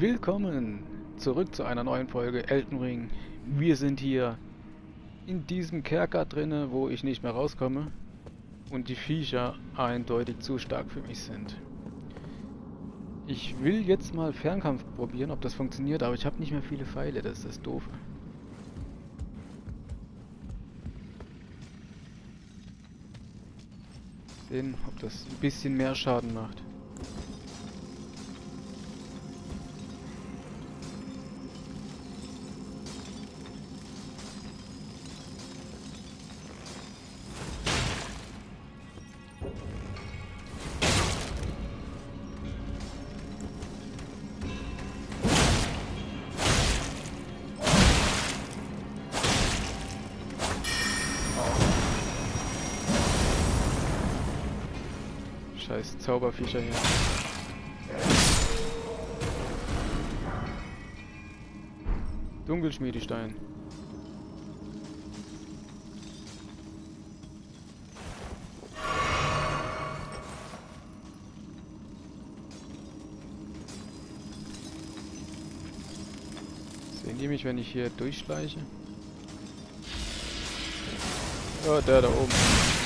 Willkommen zurück zu einer neuen Folge Elden Ring. Wir sind hier in diesem Kerker drinne, wo ich nicht mehr rauskomme und die Viecher eindeutig zu stark für mich sind. Ich will jetzt mal Fernkampf probieren, ob das funktioniert, aber ich habe nicht mehr viele Pfeile, das ist das Doofe. Sehen, ob das ein bisschen mehr Schaden macht. Zauberviecher hier. Dunkelschmiedestein. Sehen die mich, wenn ich hier durchschleiche? Oh, der da oben.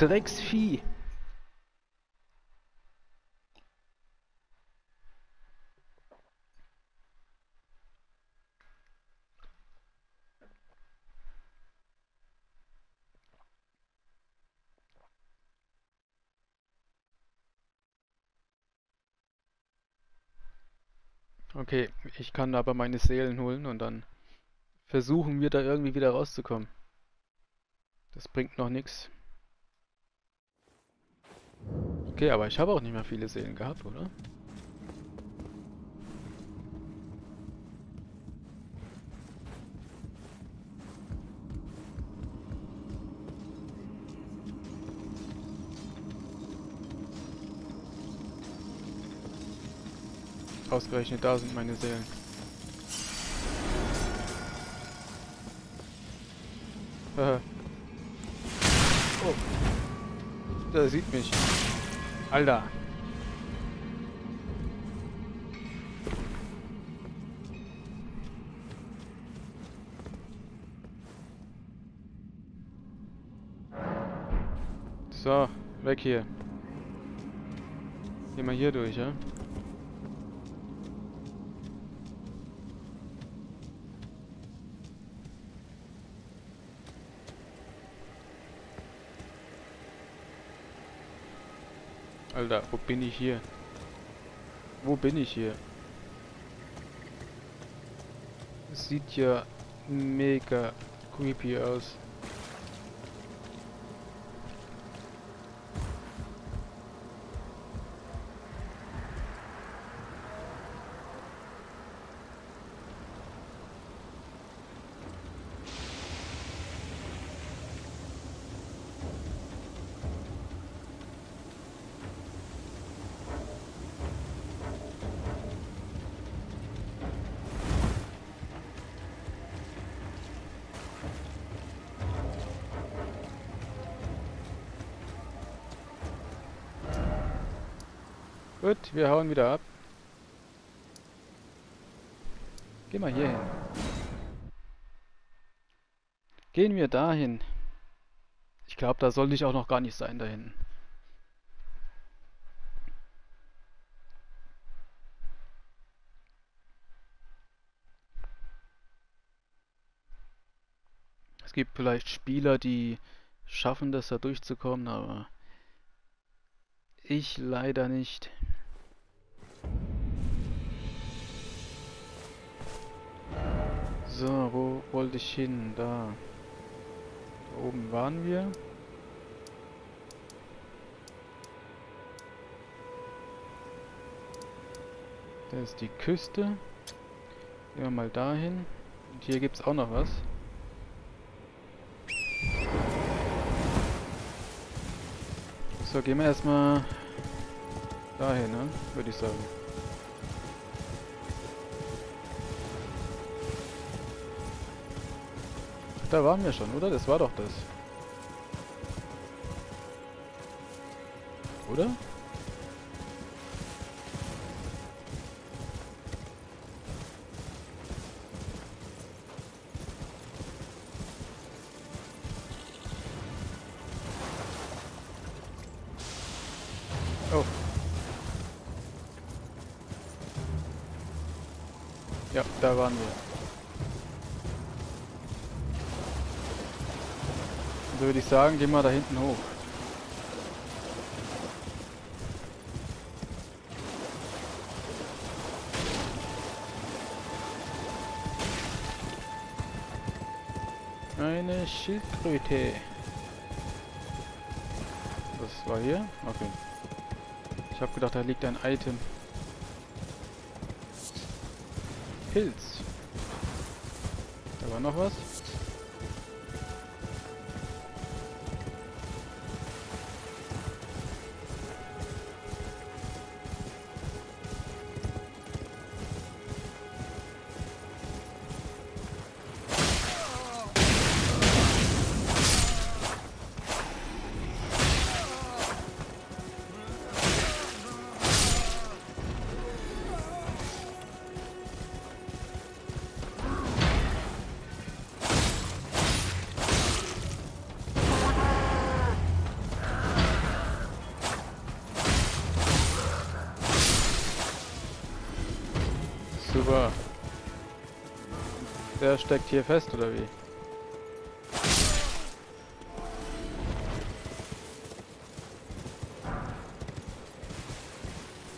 Drecksvieh. Okay, ich kann aber meine Seelen holen und dann versuchen wir da irgendwie wieder rauszukommen. Das bringt noch nichts. Okay, aber ich habe auch nicht mehr viele Seelen gehabt, oder? Ausgerechnet da sind meine Seelen. Oh. Der sieht mich. Alter. So, weg hier. Geh mal hier durch, ja? Alter, wo bin ich hier? Wo bin ich hier? Sieht ja mega creepy aus. Gut, wir hauen wieder ab. Geh mal hier hin. Gehen wir dahin. Ich glaube, da sollte ich auch noch gar nicht sein da hinten. Es gibt vielleicht Spieler, die schaffen das da durchzukommen, aber ich leider nicht. So, wo wollte ich hin? Da. Da oben waren wir. Da ist die Küste. Gehen wir mal dahin. Und hier gibt es auch noch was. So, gehen wir erstmal dahin, ne? Würde ich sagen. Da waren wir schon, oder? Das war doch das. Oder? Sagen, gehen wir da hinten hoch. Eine Schildkröte. Was war hier? Okay. Ich habe gedacht, da liegt ein Item. Pilz. Da war noch was. Steckt hier fest, oder wie?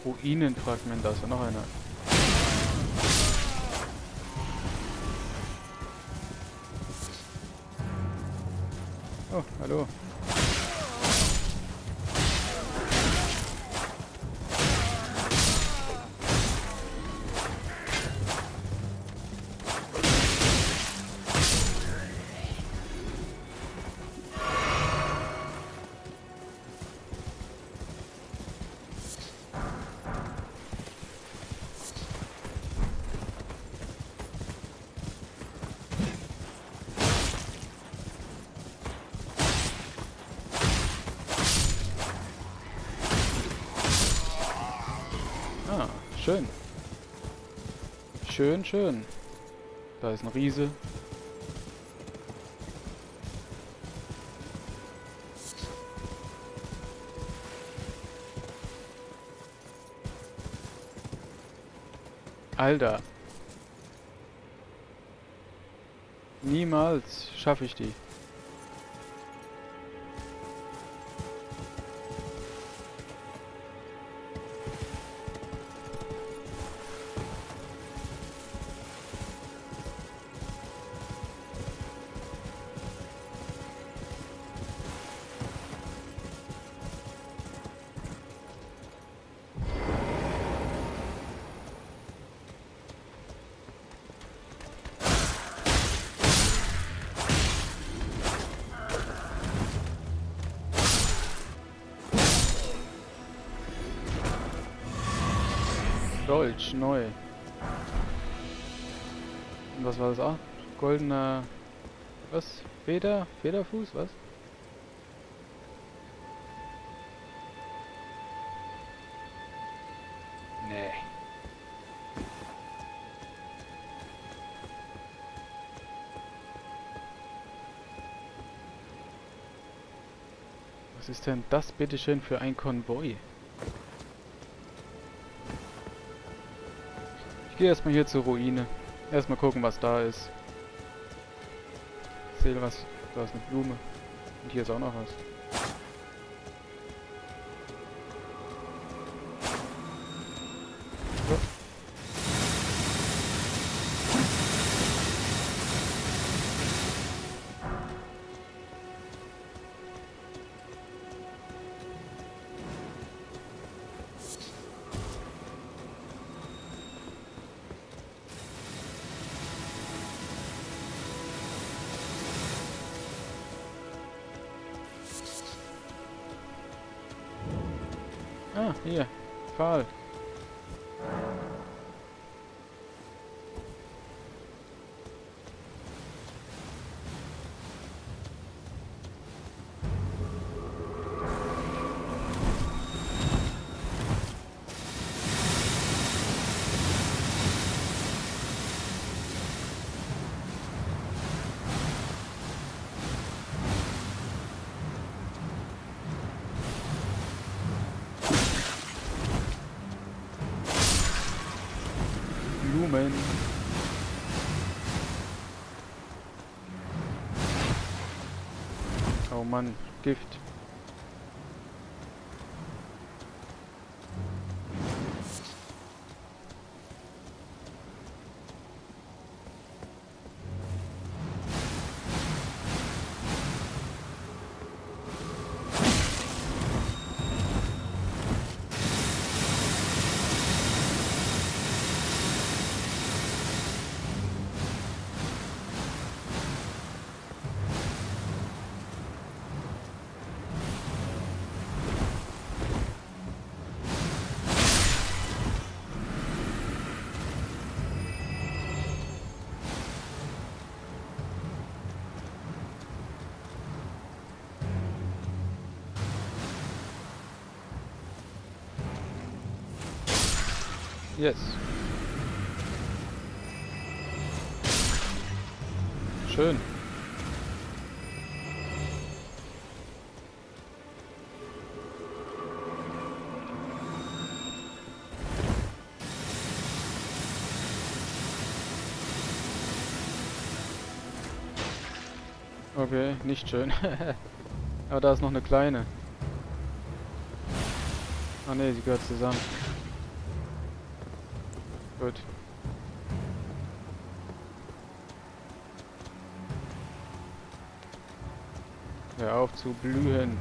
Ruinenfragment, da ist ja noch einer. Oh, hallo. Schön, schön. Da ist ein Riese. Alter. Niemals schaffe ich die. Dolch, neu. Und was war das auch? Goldener... Was? Feder? Federfuß? Was? Nee. Was ist denn das bitteschön für ein Konvoi? Gehe erstmal hier zur Ruine. Erstmal gucken, was da ist. Ich sehe was. Da ist eine Blume. Und hier ist auch noch was. Hier. Pfahl. Mann, Gift. Yes. Schön. Okay, nicht schön. Aber da ist noch eine kleine. Ah ne, sie gehört zusammen. Gut. Hör auf zu blühen.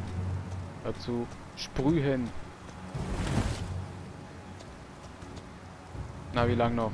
Hör zu sprühen. Na, wie lang noch?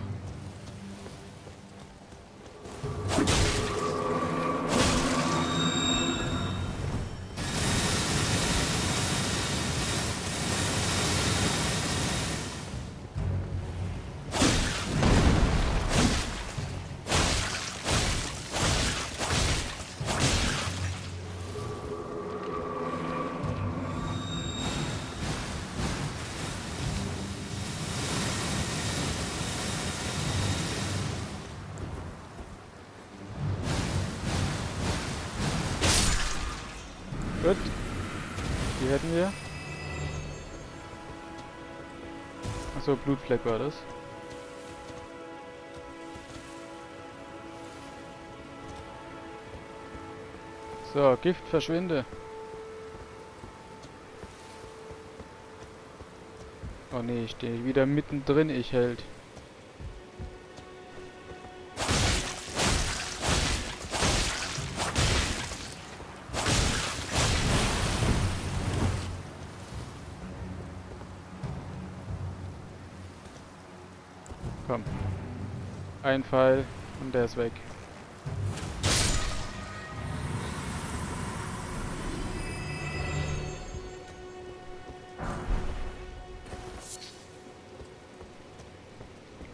Achso, Blutfleck war das. So, Gift verschwinde. Oh ne, ich stehe wieder mittendrin, ich hält. Ein Pfeil und der ist weg.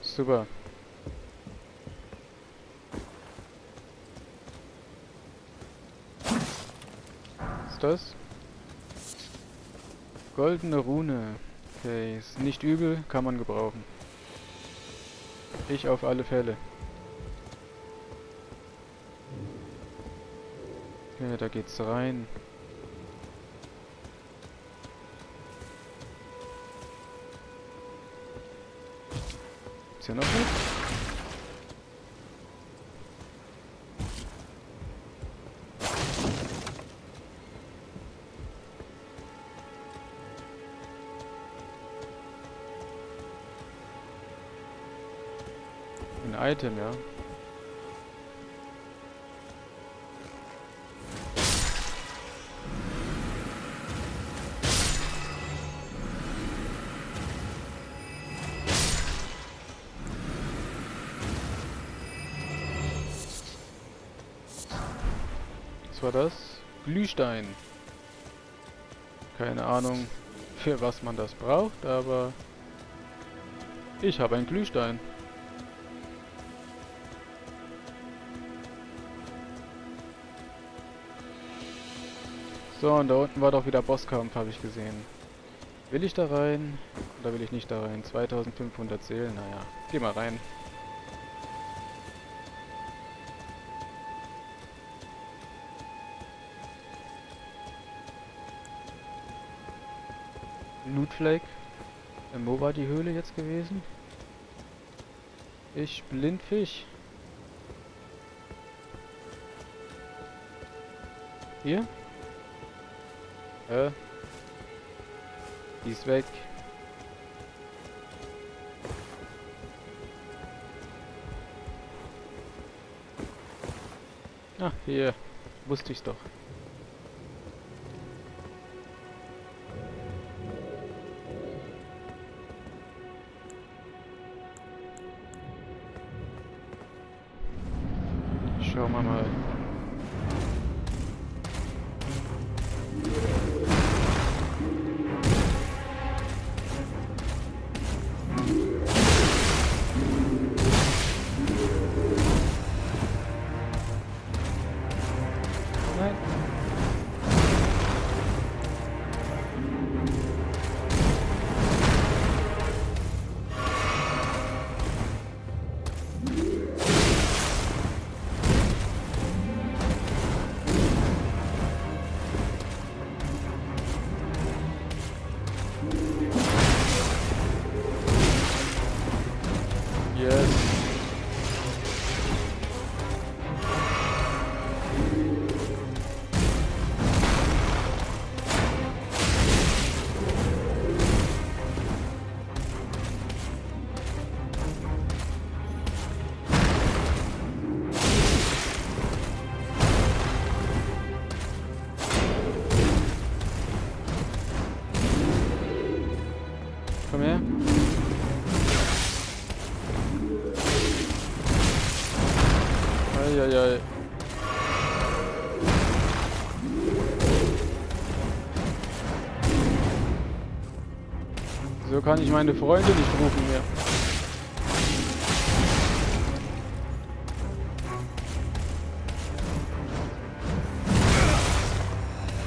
Super. Was ist das? Goldene Rune. Okay, ist nicht übel, kann man gebrauchen. Ich auf alle Fälle. Okay, da geht's rein. Gibt's hier noch was? Item, ja. Was war das? Glühstein. Keine Ahnung, für was man das braucht, aber ich habe einen Glühstein. So, und da unten war doch wieder Bosskampf, habe ich gesehen. Will ich da rein? Oder will ich nicht da rein? 2500 Seelen, naja. Geh mal rein. Loot Flake. Wo war die Höhle jetzt gewesen? Ich Blindfisch. Hier? Äh. Die ist weg. Ah, hier. Wusste ich's doch. Yes. Kann ich meine Freunde nicht rufen mehr.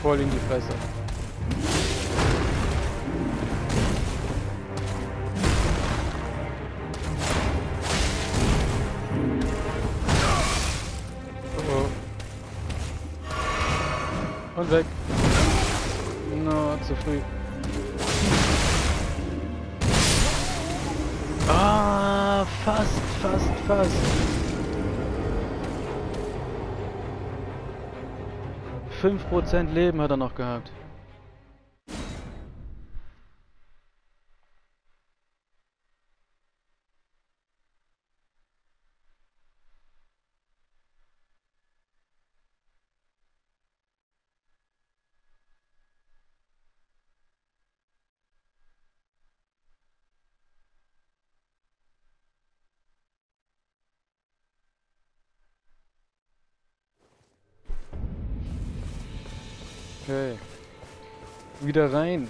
Voll in die Fresse. Fast, fast, fast. Fünf Prozent Leben hat er noch gehabt. Wieder rein.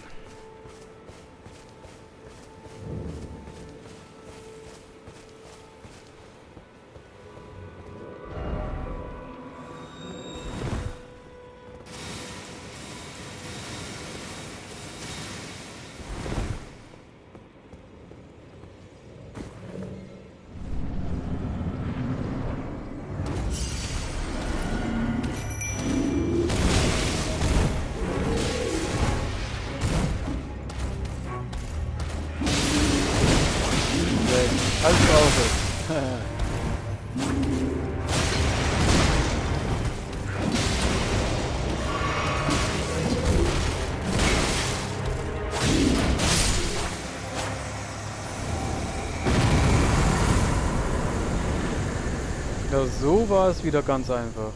So war es wieder ganz einfach.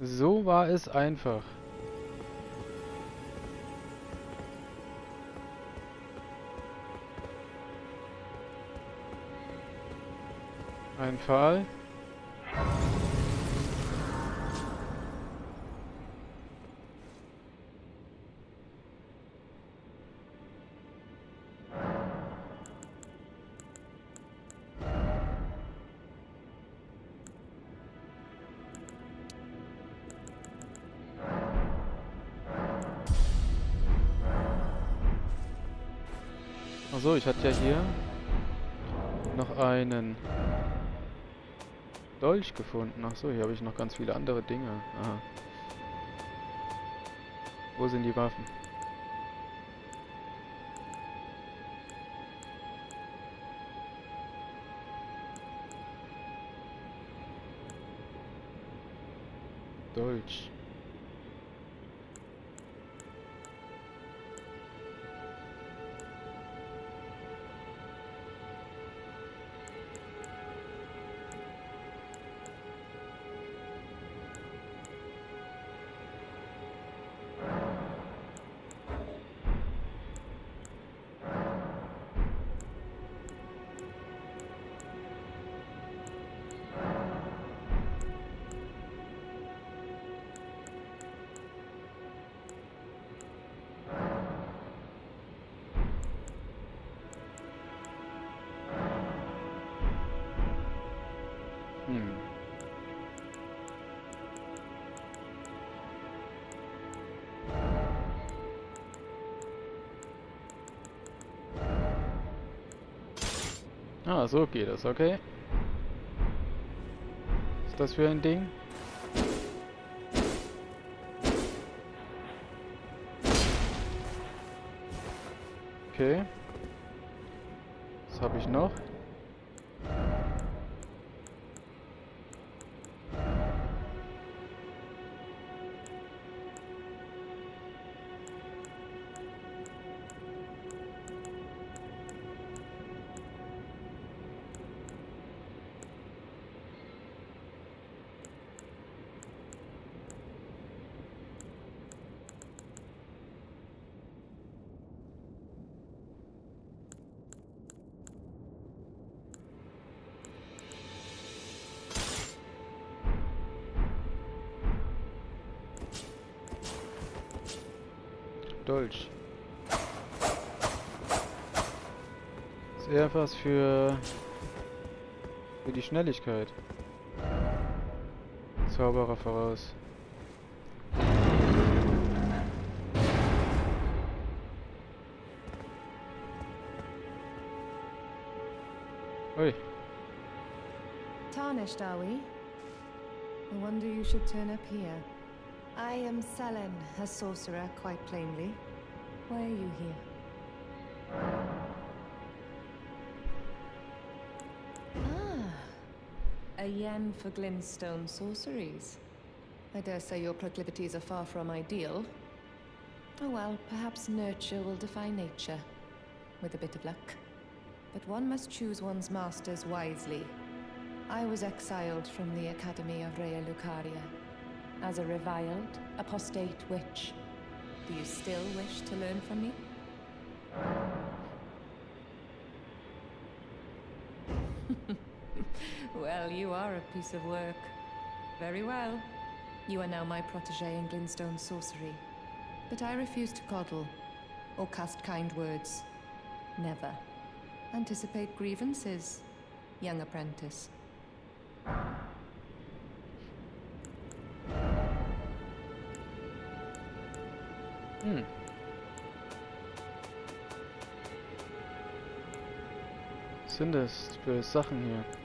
So war es einfach. Ein Pfahl. ich hatte ja hier noch einen Dolch gefunden. Achso, hier habe ich noch ganz viele andere Dinge. Aha. Wo sind die Waffen? Deutsch. Ah, so geht das, okay. Ist das für ein Ding? Okay. Was habe ich noch? Was für, für die Schnelligkeit. Zauberer voraus. Ui. Tarnished, are we? I wonder you should turn up here. I am Selen, a sorcerer, quite plainly. Why are you here? A yen for glintstone sorceries. I dare say your proclivities are far from ideal. Oh well, perhaps nurture will defy nature, with a bit of luck. But one must choose one's masters wisely. I was exiled from the Academy of Rea Lucaria as a reviled, apostate witch. Do you still wish to learn from me? You are a piece of work. Very well. You are now my protege in Glinstone sorcery. But I refuse to coddle or cast kind words. Never. Anticipate grievances, young apprentice. Hm. Was sind das für Sachen hier?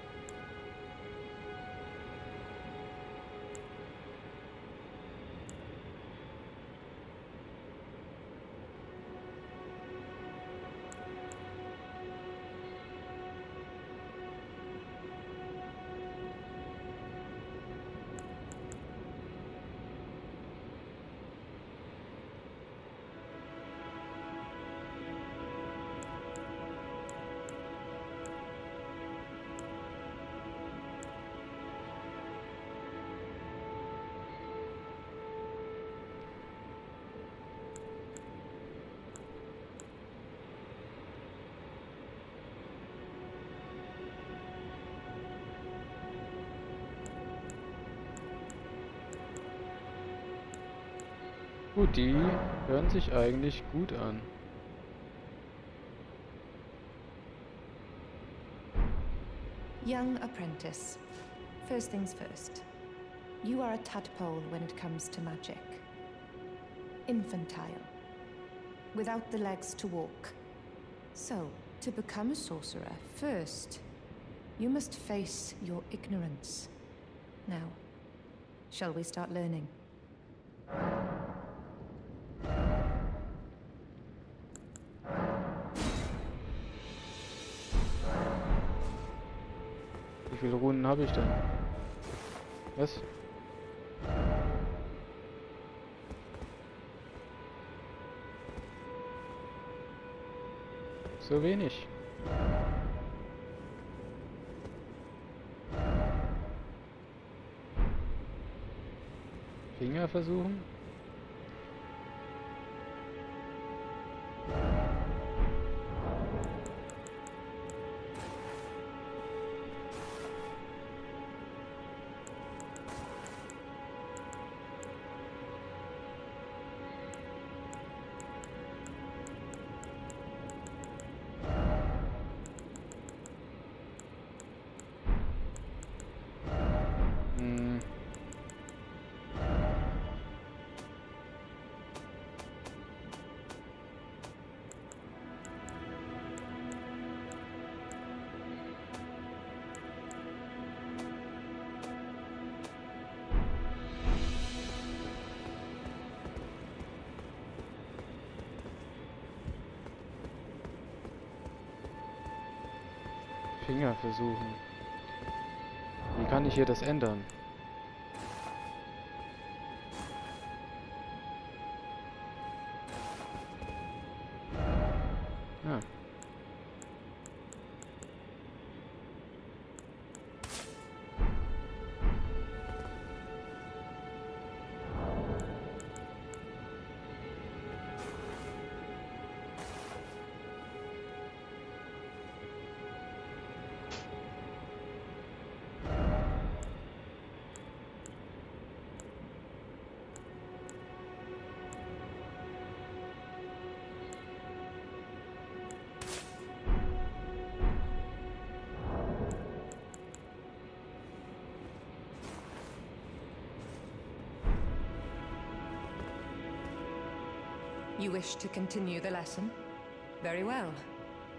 Die hören sich eigentlich gut an. Young apprentice. First things first. You are a tadpole when it comes to magic. Infantile. Without the legs to walk. So, to become a sorcerer, first, you must face your ignorance. Now, shall we start learning? einen habe ich denn? Was? So wenig. Finger versuchen? Finger versuchen. Wie kann ich hier das ändern? You wish to continue the lesson? Very well.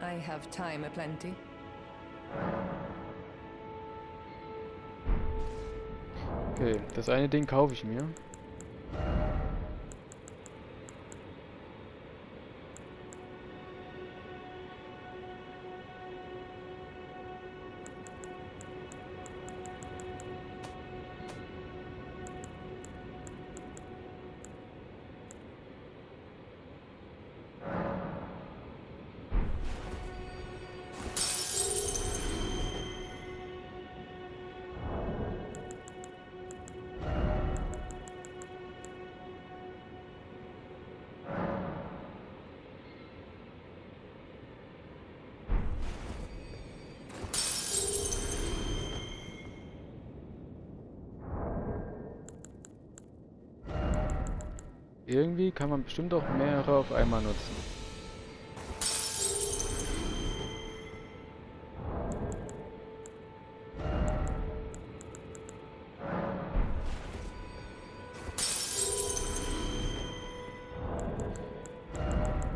I have time aplenty. Okay, das eine Ding kaufe ich mir. Irgendwie kann man bestimmt auch mehrere auf einmal nutzen.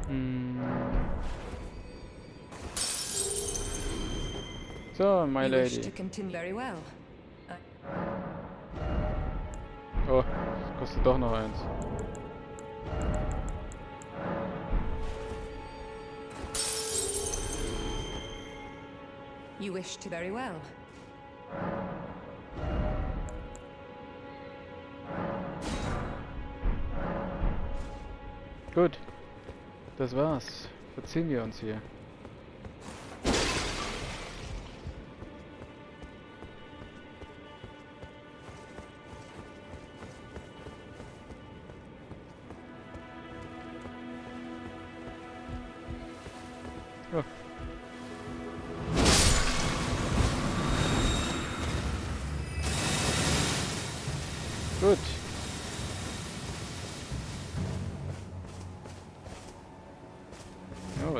Hm. So, my lady. to continue very well. I Oh, kostet doch noch eins. You wish to very well. Gut. Das war's. Verziehen wir uns hier.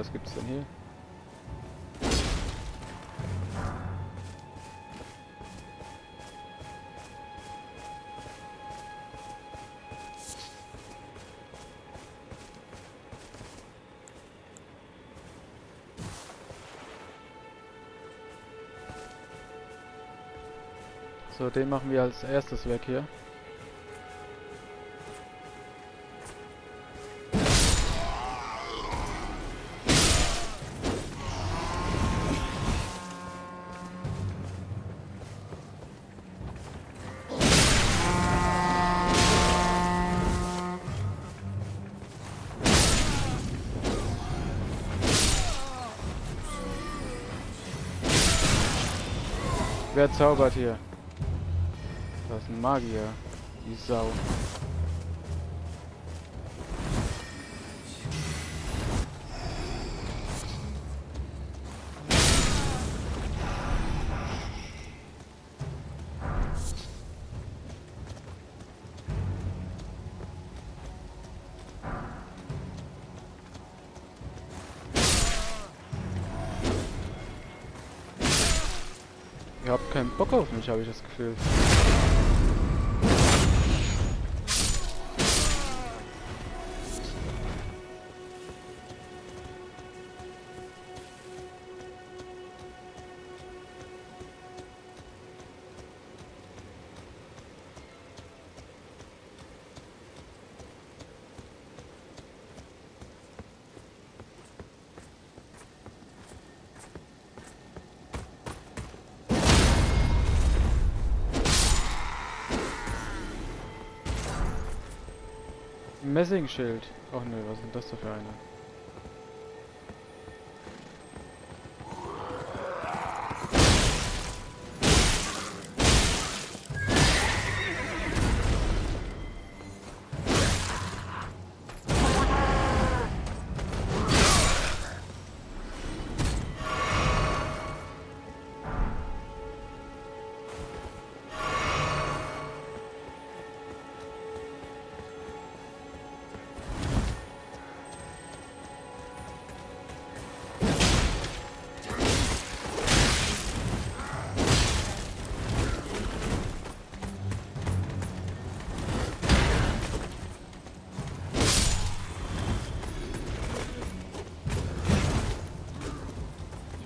Was gibt's denn hier? So, den machen wir als erstes weg hier. Wer zaubert hier? Das ist ein Magier. Die Sau. Habt keinen Bock auf mich, habe ich das Gefühl. Messingschild. Ach nö, was ist das da für eine?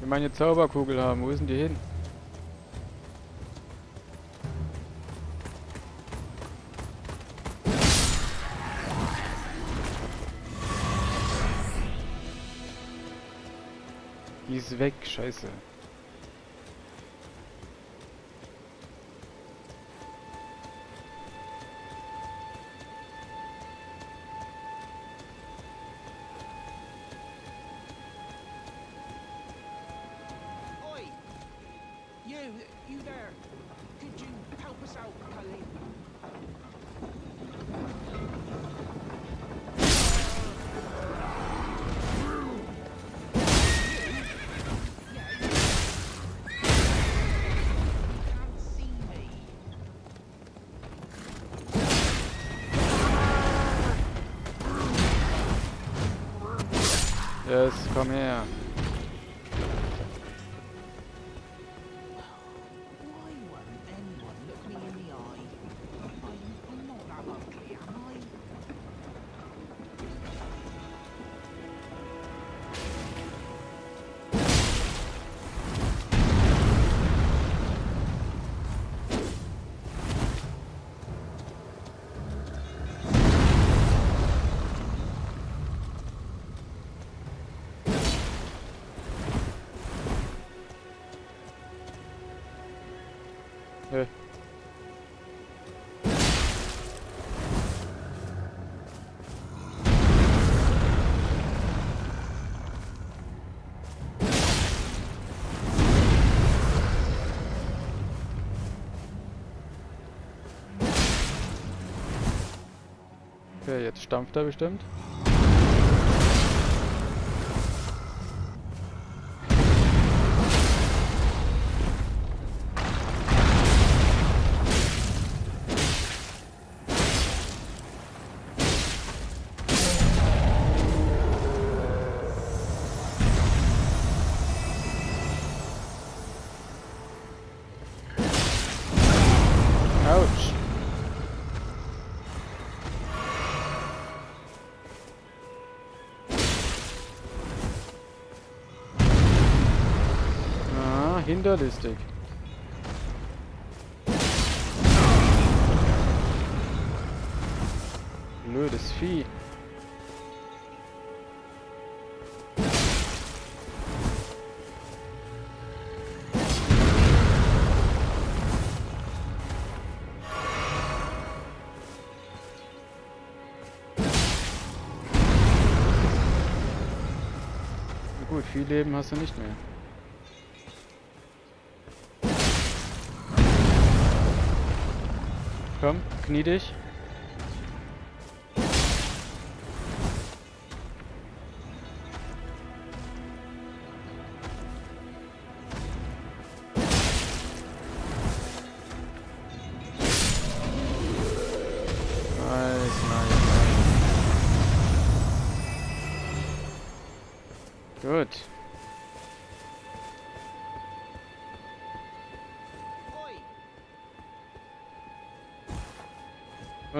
Will meine Zauberkugel haben. Wo ist denn die hin? Die ist weg, scheiße. Yes, Okay, jetzt stampft er bestimmt. Hinterlistig. Blödes Vieh. Gut, viel Leben hast du nicht mehr. Komm, knie dich.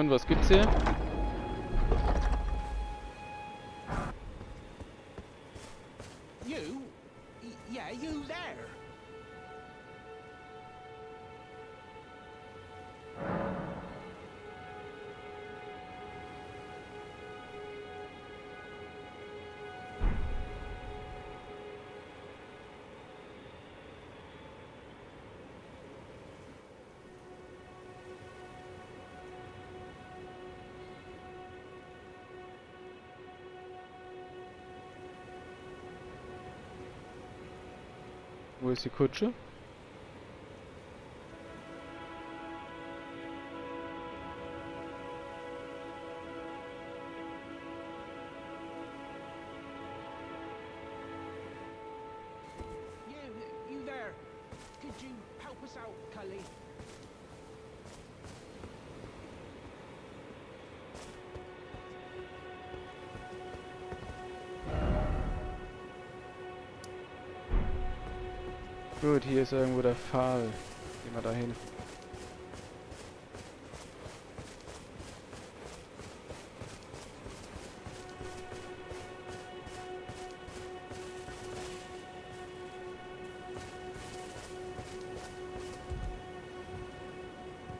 Was gibt's hier? Ist die Kutsche? Ist irgendwo der Pfahl. Gehen wir dahin.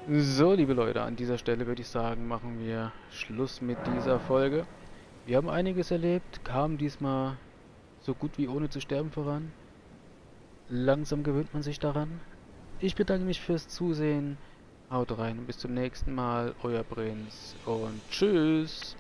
So, liebe Leute, an dieser Stelle würde ich sagen, machen wir Schluss mit dieser Folge. Wir haben einiges erlebt, kamen diesmal so gut wie ohne zu sterben voran. Langsam gewöhnt man sich daran. Ich bedanke mich fürs Zusehen. Haut rein und bis zum nächsten Mal. Euer Prinz und tschüss.